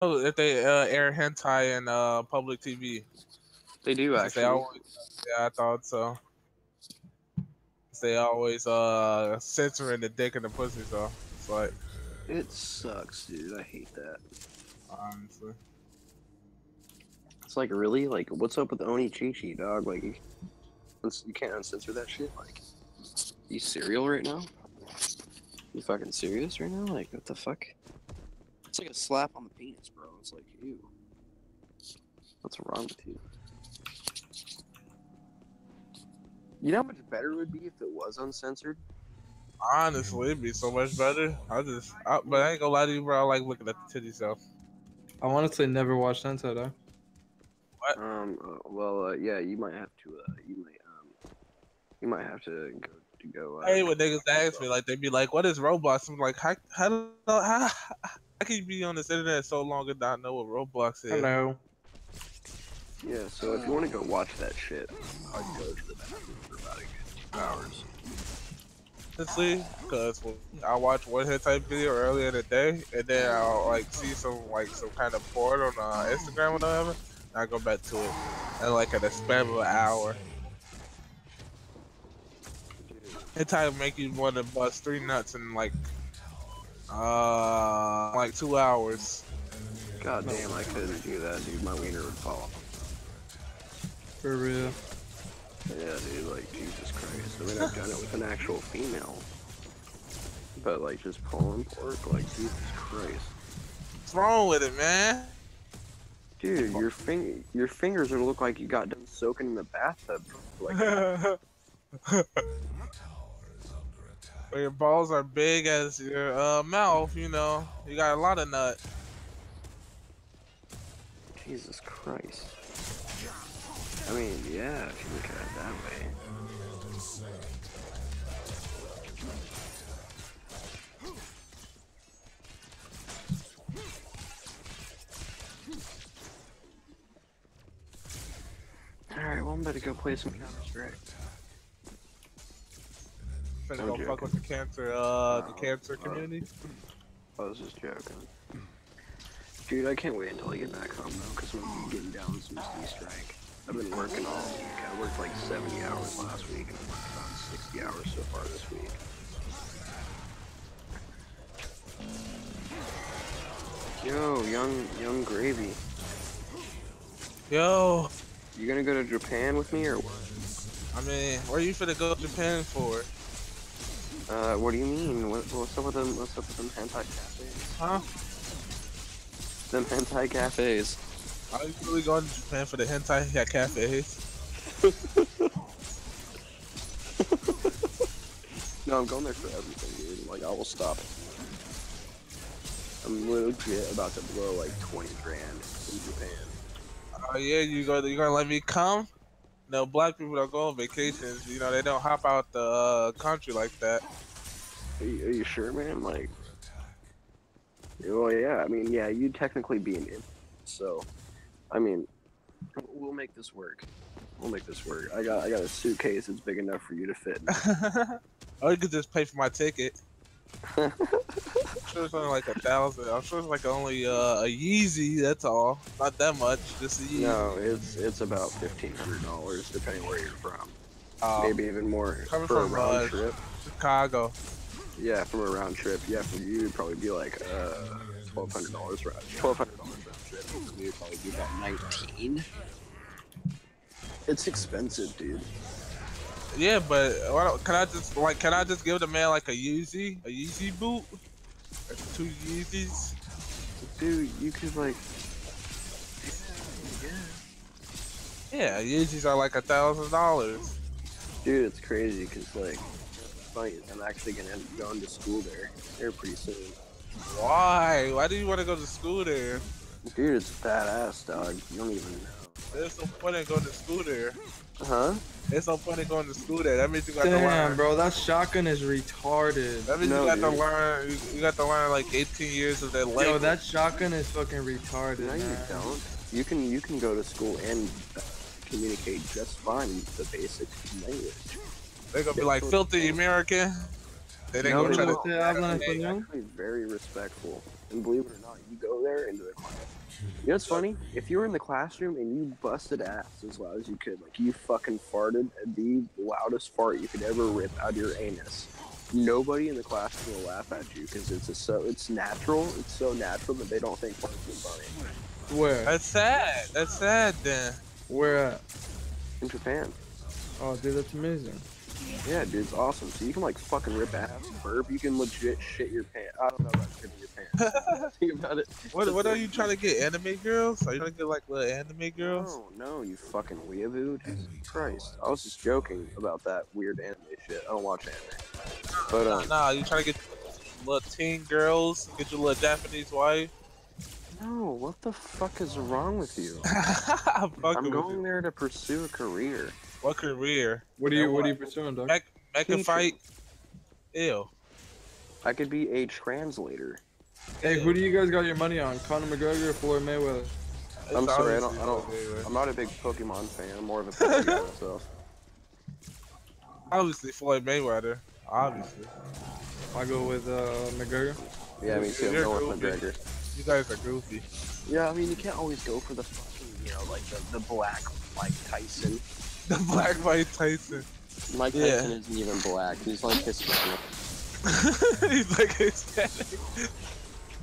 Oh, if they uh, air hentai in uh, public TV. They do actually. They always, yeah, I thought so. They always uh censoring the dick and the pussy, so it's like It sucks, dude. I hate that. honestly. It's like really like what's up with Oni Chi Chi, dog? Like you, you can't uncensor that shit. Like you serial right now? You fucking serious right now? Like what the fuck? It's like a slap on the penis, bro. It's like ew. What's wrong with you? You know how much better it would be if it was uncensored? Honestly, it'd be so much better. I just, I, but I ain't gonna lie to you, bro. I like looking at the titty stuff. I honestly never watched Sentai though. Um. Uh, well, uh, yeah. You might have to. Uh, you might. Um. You might have to go to go. Uh, I hate when niggas ask me like they'd be like, "What is Roblox?" I'm like, "How how how, how can you be on this internet so long and not know what Roblox is?" Hello. Yeah. So if you want to go watch that shit, I'd go to the bathroom for about a good two hours. honestly, because I watched one hit type video earlier in the day, and then I'll like see some like some kind of porn on uh, Instagram or whatever, and I go back to it, and like in a span of an hour. Hit type make you want to bust three nuts in like uh like two hours. God damn, I couldn't do that, dude. My wiener would fall. For real. Yeah, dude. Like Jesus Christ. I mean, I've done it with an actual female, but like just pulling pork, like Jesus Christ. What's wrong with it, man? Dude, your fing your fingers are gonna look like you got done soaking in the bathtub. Like, When your balls are big as your uh, mouth, you know, you got a lot of nut. Jesus Christ. I mean, yeah, if you look at it that way. Alright, well, I'm about to go play some Counter Strike. Finna I'm go fuck with the cancer, uh, the cancer community. I was just joking. Dude, I can't wait until I get back home though, because I'm getting down some C strike. I've been working all week. I worked like 70 hours last week, and I've worked about 60 hours so far this week. Yo, young, young gravy. Yo, You gonna go to Japan with me or what? I mean, where are you finna go to Japan for? Uh, what do you mean? What, what's up with them? What's up with them hentai cafes? Huh? Them hentai cafes. Are you really going to Japan for the hentai cafes? No, I'm going there for everything, dude. Like, I will stop. I'm legit about to blow like 20 grand in Japan. Oh yeah, you go. You gonna let me come? No, black people don't go on vacations. You know, they don't hop out the uh, country like that. Are you, are you sure, man? Like, well, yeah. I mean, yeah, you'd technically be an in. So, I mean, we'll make this work. We'll make this work. I got, I got a suitcase that's big enough for you to fit. in. or you could just pay for my ticket. I'm sure it's only like a thousand. I'm sure it's like only uh, a Yeezy. That's all. Not that much. Just a Yeezy. no, it's it's about fifteen hundred dollars depending where you're from. Um, Maybe even more for a round uh, trip. Chicago. Yeah, from a round trip. Yeah, for you it'd probably be like uh twelve hundred dollars round twelve hundred dollars round trip. For me it'd probably be about nineteen. It's expensive, dude. Yeah, but why don't, can I just like can I just give the man like a Yeezy, a Yeezy boot, two Yeezys? Dude, you could like Yeah, Yeezys are like a thousand dollars. dude, it's crazy because like funny, I'm actually gonna end up going to school there there pretty soon. Why? Why do you want to go to school there? Dude, it's badass, dog. You don't even know. There's no point in going to school there. Huh? There's no point in going to school there. That means you got to Damn, learn. bro, that shotgun is retarded. That means No, you got to dude. learn. You, you got to learn like 18 years of that Yo, language. that shotgun is fucking retarded. No, you don't. You can you can go to school and communicate just fine the basic language. They're gonna be like filthy American. They ain't No, gonna they try won't. to. Te hablan actually very respectful. and believe it or not, you go there into the class. You know what's funny? If you were in the classroom and you busted ass as loud as you could, like you fucking farted the loudest fart you could ever rip out of your anus, nobody in the classroom will laugh at you because it's a so it's natural. It's so natural that they don't think farts are funny. Where? That's sad. That's sad then. Where at? In Japan, Oh, dude, that's amazing. Yeah, dude, it's awesome. So you can like fucking rip ass, burp. You can legit shit your pants. I don't know about shitting your pants. Think about it. What what are you trying to get? Anime girls? Are you trying to get like little anime girls? No, no, you fucking weeaboo. Jesus Christ. I was just joking about that weird anime shit. I don't watch anime. But, Nah, um, nah, you trying to get little teen girls? Get your little Japanese wife? no, what the fuck is wrong with you? I'm going there to pursue a career. What career? What are you? What are you pursuing, dog? Make make a fight. Ew. I could be a translator. Hey, who do you guys got your money on? Conor McGregor or Floyd Mayweather? I'm sorry, I don't, I don't, Floyd I'm not a big Pokemon fan. I'm more of a Pokemon guy myself. Obviously Floyd Mayweather. Obviously. I go with uh, McGregor. Yeah, me too. I'm going with. McGregor. You guys are goofy. Yeah, I mean, you can't always go for the fucking, you know, like the, the black Mike Tyson. The Black White Tyson. Mike Yeah. Tyson isn't even black. He's like Hispanic. He's like Hispanic.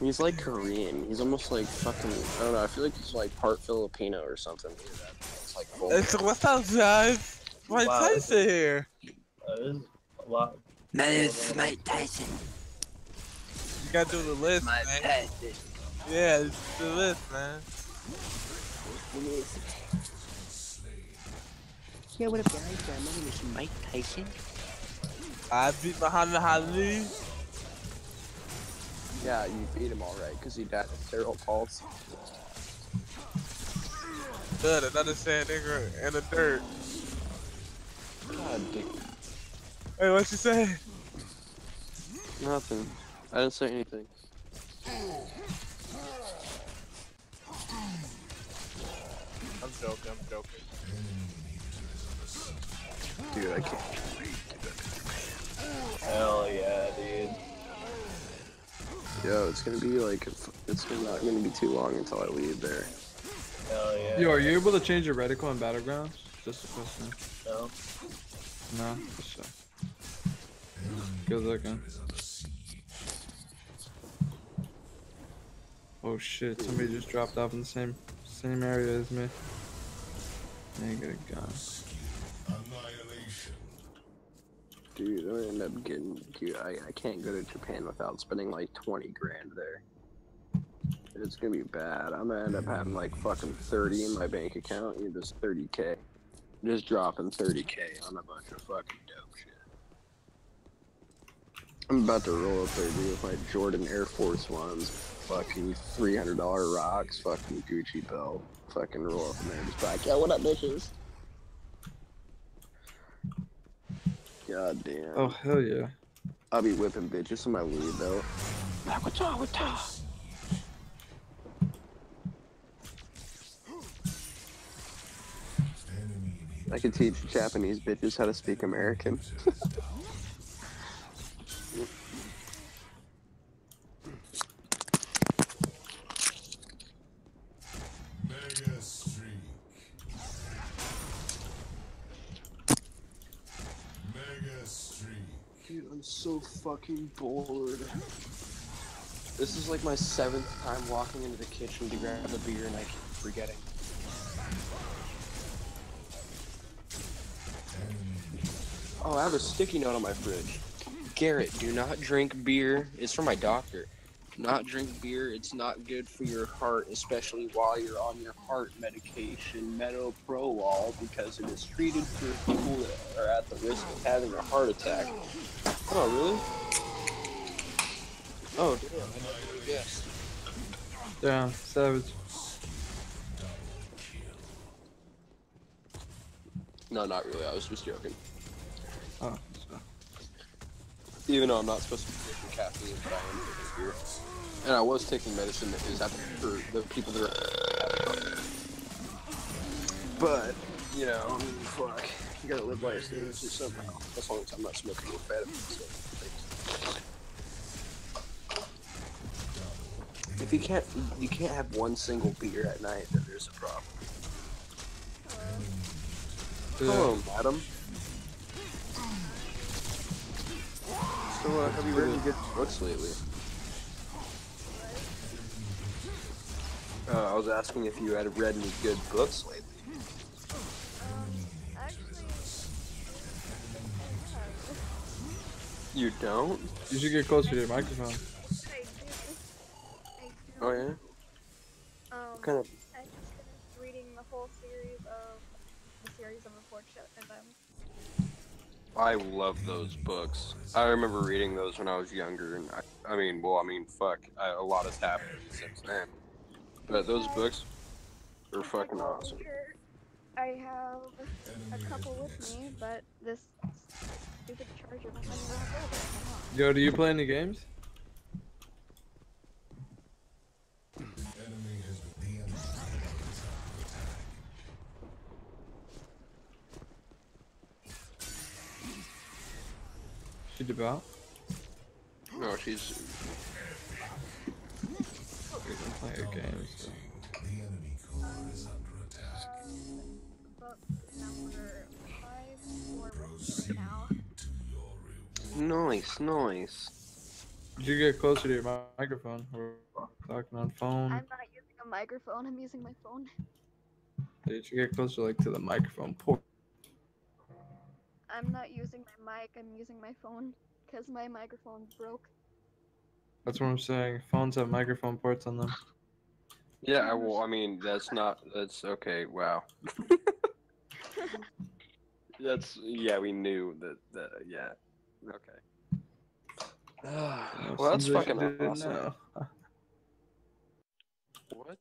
He's like Korean. He's almost like fucking. I don't know. I feel like he's like part Filipino or something. Uh, it's like full. It's, what's up, guys? Mike Wow. Tyson here. That is a lot. My name's Mike Tyson. You gotta do the list, My man. Tyson. Yeah, do the list, man. Yeah, what up, guys? Uh, my name is Mike Tyson. I beat Muhammad Ali. Yeah, you beat him all right because he died of cerebral palsy. Good, another sad nigga in the dirt. God damn. Hey, what you say? Nothing. I didn't say anything. I'm joking, I'm joking. Dude, I can't. Hell yeah, dude. Yo, it's gonna be like. It's not gonna be too long until I leave there. Hell yeah. Yo, are you able to change your reticle in Battlegrounds? Just a question. No. No. Just check. Good looking. Oh shit! Somebody just dropped off in the same same area as me. Now you got a gun. Dude, gonna end up getting. I, I can't go to Japan without spending like 20 grand there. It's gonna be bad. I'm gonna end up having like fucking 30 in my bank account and just 30k. Just dropping 30k on a bunch of fucking dope shit. I'm about to roll up there, dude, with my Jordan Air Force Ones, fucking $300 rocks, fucking Gucci belt, fucking roll up in there, just like, yo, what up, bitches? God damn. Oh hell yeah! I'll be whipping bitches in my weed though. Like, what's up, what's up? I could teach Japanese bitches how to speak American. so fucking bored. This is like my seventh time walking into the kitchen to grab a beer and I keep forgetting. Oh, I have a sticky note on my fridge. Garrett, do not drink beer. It's from my doctor. Do not drink beer. It's not good for your heart, especially while you're on your heart medication, metoprolol, because it is treated for people that are at the risk of having a heart attack. Oh, really? Oh, damn. I never. Damn, savage. No, not really. I was just joking. Oh, so. Even though I'm not supposed to be drinking caffeine, but I am drinking beer. And I was taking medicine that is happening for the people that are. But, you know, I mean, fuck. You gotta live by your somehow. As long as I'm not smoking with bad so. If you can't, you can't have one single beer at night, then there's a problem. Yeah. Hello, madam. So, uh, have you read any good books lately? Uh, I was asking if you had read any good books lately. You don't? You should get closer to your microphone. I do. I do. Oh yeah. Um, kind of? I just finished reading the whole series of the series of unfortunate events. I love those books. I remember reading those when I was younger, and I, I mean, well, I mean, fuck, I, a lot has happened since then. But those books are fucking awesome. Here, I have a couple with me, but this stupid charger won't let me hold it. Come on. Yo, do you play any games? Enemy the enemy. She devout? No, she's. We can play games. Nice, nice. Did you get closer to your microphone. We're talking on phone. I'm not using a microphone. I'm using my phone. Did you get closer, like to the microphone port. I'm not using my mic. I'm using my phone because my microphone broke. That's what I'm saying. Phones have microphone ports on them. Yeah, I- well, I mean, that's not. That's okay. Wow. that's yeah. We knew that. That yeah. Okay. Oh, well, that's fucking awesome. What?